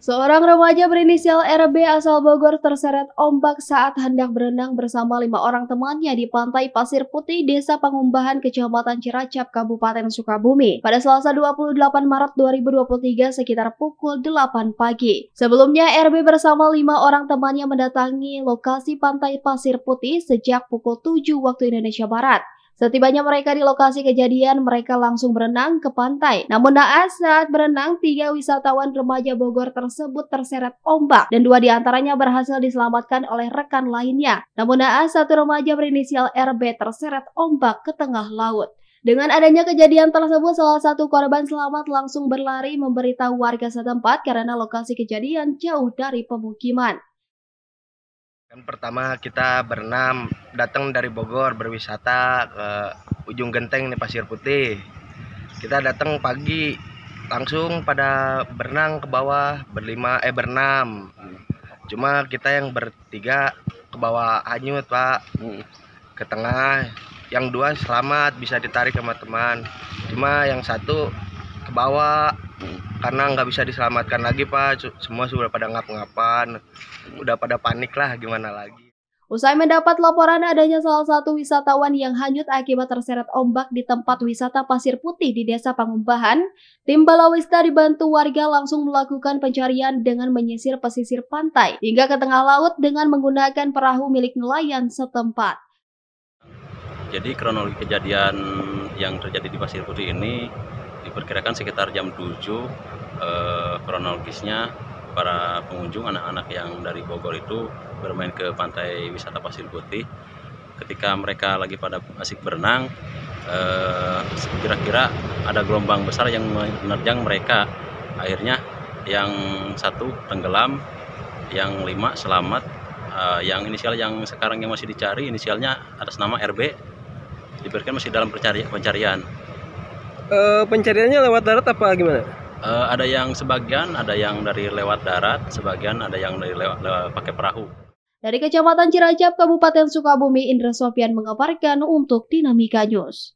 Seorang remaja berinisial RB asal Bogor terseret ombak saat hendak berenang bersama lima orang temannya di pantai Pasir Putih, Desa Pangumbahan, Kecamatan Ciracap, Kabupaten Sukabumi pada Selasa 28 Maret 2023 sekitar pukul 8 pagi. Sebelumnya, RB bersama lima orang temannya mendatangi lokasi pantai Pasir Putih sejak pukul 7 waktu Indonesia Barat. Setibanya mereka di lokasi kejadian, mereka langsung berenang ke pantai. Namun naas saat berenang, tiga wisatawan remaja Bogor tersebut terseret ombak dan dua di antaranya berhasil diselamatkan oleh rekan lainnya. Namun naas satu remaja berinisial RB terseret ombak ke tengah laut. Dengan adanya kejadian tersebut, salah satu korban selamat langsung berlari memberitahu warga setempat karena lokasi kejadian jauh dari pemukiman. Kan pertama kita berenam datang dari Bogor berwisata ke ujung genteng nih Pasir Putih. Kita datang pagi langsung pada berenang ke bawah berlima eh berenam. Cuma kita yang bertiga ke bawah hanyut pak ke tengah. Yang dua selamat bisa ditarik sama teman. Cuma yang satu ke bawah karena nggak bisa diselamatkan lagi pak. Semua sudah pada ngap-ngapan. Udah pada panik lah gimana lagi. Usai mendapat laporan adanya salah satu wisatawan yang hanyut akibat terseret ombak di tempat wisata Pasir Putih di Desa Pangumbahan, tim Balawista dibantu warga langsung melakukan pencarian dengan menyisir pesisir pantai hingga ke tengah laut dengan menggunakan perahu milik nelayan setempat. Jadi kronologi kejadian yang terjadi di Pasir Putih ini diperkirakan sekitar jam 7 eh, kronologisnya para pengunjung anak-anak yang dari Bogor itu bermain ke pantai wisata Pasir Putih. Ketika mereka lagi pada asik berenang eh, kira-kira ada gelombang besar yang menerjang mereka. Akhirnya yang satu tenggelam yang lima selamat. Eh, yang inisial yang sekarang yang masih dicari inisialnya atas nama RB diberikan masih dalam pencarian uh, pencariannya lewat darat apa gimana? Uh, ada yang sebagian, ada yang dari lewat darat, sebagian ada yang dari lewat, lewat pakai perahu. Dari Kecamatan Ciracap, Kabupaten Sukabumi, Indra Sofian mengabarkan untuk Dinamika News.